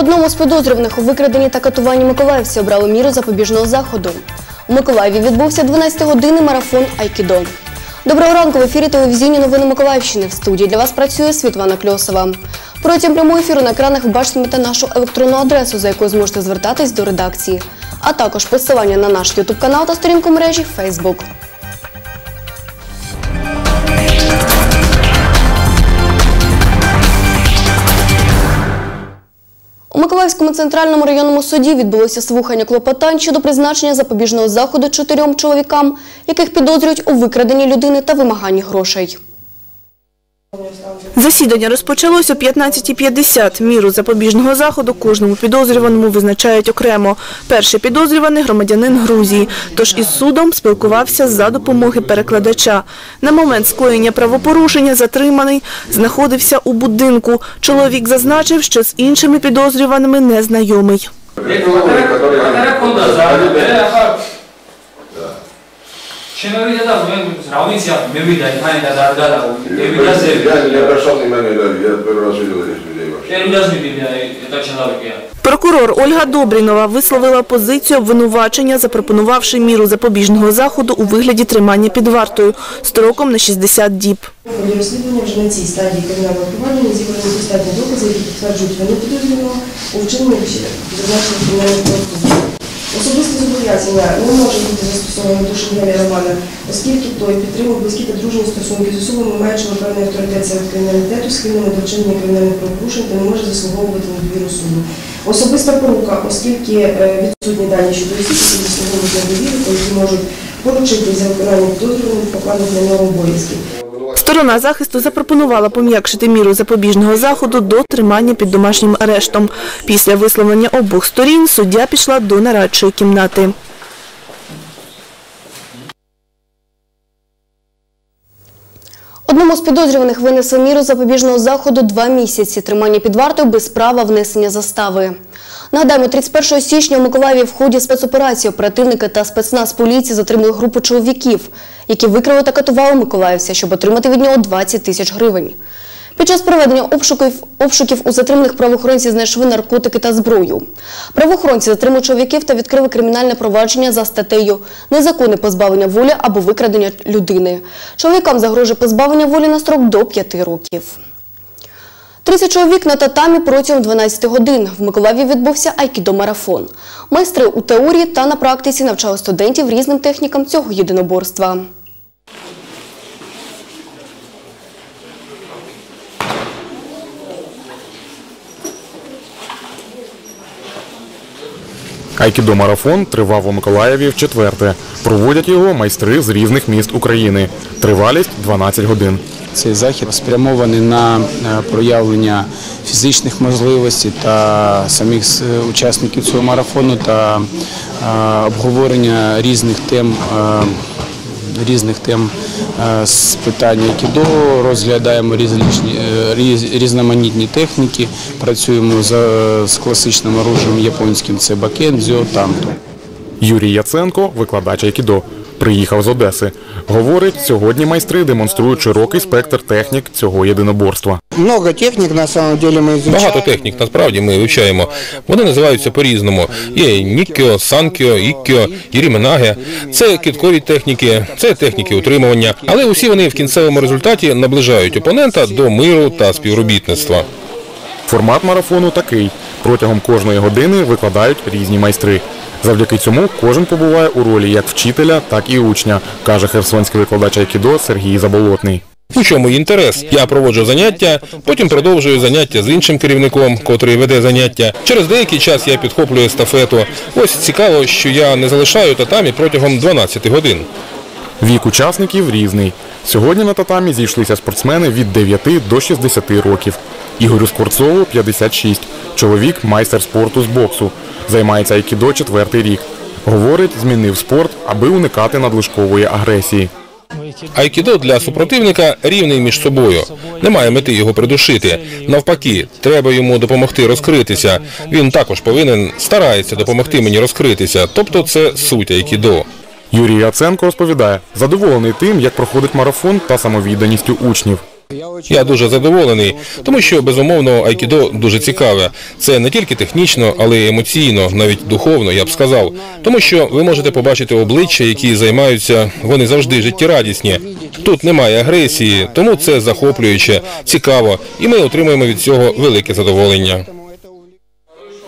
Одному з підозрюваних у викраденні та катуванні миколаївці обрали міру запобіжного заходу. У Миколаєві відбувся 12-годинний марафон Айкідо. Доброго ранку в ефірі телевізійні новини Миколаївщини. В студії для вас працює Світлана Кльосова. Протягом прямого ефіру на екранах ви бачитимете нашу електронну адресу, за якою зможете звертатись до редакції, а також посилання на наш ютуб канал та сторінку мережі Facebook. У Миколаївському центральному районному суді відбулося слухання клопотань щодо призначення запобіжного заходу чотирьом чоловікам, яких підозрюють у викраденні людини та вимаганні грошей. Засідання розпочалось о 15.50. Міру запобіжного заходу кожному підозрюваному визначають окремо. Перший підозрюваний громадянин Грузії, тож із судом спілкувався за допомоги перекладача. На момент скоєння правопорушення затриманий знаходився у будинку. Чоловік зазначив, що з іншими підозрюваними не знайомий. Чи Равница мы видели, мы не дали дала. Я обращал внимание, я первый раз видел этих людей вообще. Первый раз видел, это. Прокурор Ольга Добрінова висловила позицію обвинувачення, запропонувавши міру запобіжного заходу у вигляді тримання під вартою строком на 60 діб. Ході розслідування вже на цій стадії кримінального провадження зібрані достатні докази, які підтверджують вину підозрюваного у вчиненні зазначених кримінальних. Особисті зобов'язання не може бути застосовані до Шенгеля Романа, оскільки той підтримує близькі та дружні стосунки з особами, маючи певний авторитет серед криміналітету, схильними до вчинення кримінальних правопорушень та не може заслуговувати на довіру суду. Особиста порука, оскільки е, відсутні дані щодо осіб, які заслуговують на та які можуть поручити за виконання підозрюваних покладених на нього обов'язків. Сторона захисту запропонувала пом'якшити міру запобіжного заходу до тримання під домашнім арештом. Після висловлення обох сторін суддя пішла до нарадчої кімнати. Одному з підозрюваних винесли міру запобіжного заходу два місяці тримання під вартою без права внесення застави. Нагадаємо, 31 січня у Миколаєві в ході спецоперації оперативники та спецназ поліції затримали групу чоловіків, які викрали та катували миколаївця, щоб отримати від нього 20 тисяч гривень. Під час проведення обшуків, обшуків у затриманих правоохоронці знайшли наркотики та зброю. Правоохоронці затримали чоловіків та відкрили кримінальне провадження за статтею «Незаконне позбавлення волі або викрадення людини». Чоловікам загрожує позбавлення волі на строк до 5 років. 30 чоловік на татамі протягом 12 годин. В Миколаєві відбувся айкідо-марафон. Майстри у теорії та на практиці навчали студентів різним технікам цього єдиноборства. Айкідо-марафон тривав у Миколаєві в четверте. Проводять його майстри з різних міст України. Тривалість 12 годин. Цей захід спрямований на е, проявлення фізичних можливостей та самих е, учасників цього марафону та е, обговорення різних тем. Різних тем е, з питань кідо, розглядаємо е, різ- різноманітні техніки, працюємо з класичним оружієм японським це бакен, дзьо, танто. Юрій Яценко, викладач Айкідо, приїхав з Одеси. Говорить, сьогодні майстри демонструють широкий спектр технік цього єдиноборства. Много техник на самом деле. Багато технік насправді ми вивчаємо. Вони називаються по-різному. Є ніккьо, санкьо, іккьо, іріменаге. Це киткові техніки, це техніки утримування. Але усі вони в кінцевому результаті наближають опонента до миру та співробітництва. Формат марафону такий. Протягом кожної години викладають різні майстри. Завдяки цьому кожен побуває у ролі як вчителя, так і учня, каже херсонський викладач Айкідо Сергій Заболотний. У чому інтерес? Я проводжу заняття, потім продовжую заняття з іншим керівником, котрий веде заняття. Через деякий час я підхоплюю естафету. Ось цікаво, що я не залишаю татамі протягом 12 годин. Вік учасників різний. Сьогодні на татамі зійшлися спортсмени від 9 до 60 років. Ігорю Скворцову 56. Чоловік майстер спорту з боксу. Займається айкідо четвертий рік. Говорить, змінив спорт, аби уникати надлишкової агресії. Айкідо для супротивника рівний між собою. Немає мети його придушити. Навпаки, треба йому допомогти розкритися. Він також повинен старається допомогти мені розкритися. Тобто це суть айкідо. Юрій Яценко розповідає, задоволений тим, як проходить марафон та самовідданістю учнів. Я дуже задоволений, тому що безумовно айкідо дуже цікаве. Це не тільки технічно, але й емоційно, навіть духовно, я б сказав. Тому що ви можете побачити обличчя, які займаються, вони завжди життєрадісні. Тут немає агресії, тому це захоплююче, цікаво, і ми отримуємо від цього велике задоволення.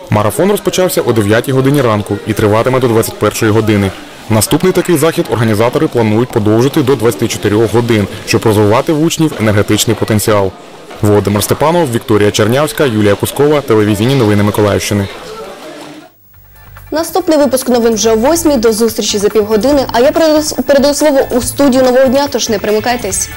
Марафон розпочався о 9 годині ранку і триватиме до 21 години. Наступний такий захід організатори планують подовжити до 24 годин, щоб розвивати в учнів енергетичний потенціал. Володимир Степанов, Вікторія Чернявська, Юлія Кускова, телевізійні новини Миколаївщини. Наступний випуск новин вже о 8 До зустрічі за півгодини. А я передаю слово у студію нового дня, тож не примикайтесь.